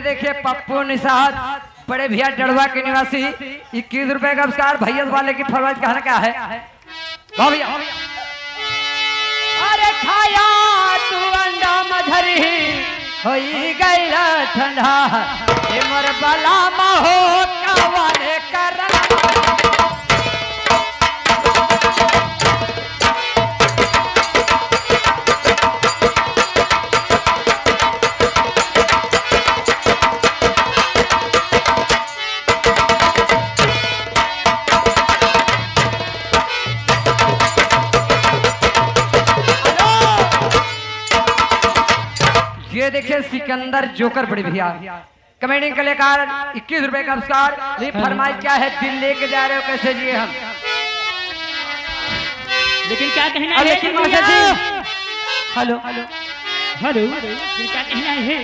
देखिए पप्पू निषाद, बड़े भैया डड़वा के निवासी, इक्कीस रुपए का उपकार भैया वाले की फरवाज कहा क्या है? अरे खाया तू अंडा मधरी गई ठंडा। मोर बला महो ये देखिए सिकंदर जोकर बड़े भैया। कमेडी कलाकार इक्कीस रुपए का पुरस्कार। ये फरमाइश क्या है? दिल लेके जा रहे हो कैसे जिए हम? लेकिन क्या कहना है लेकिन हेलो हेलो। हेलो। क्या कहना है?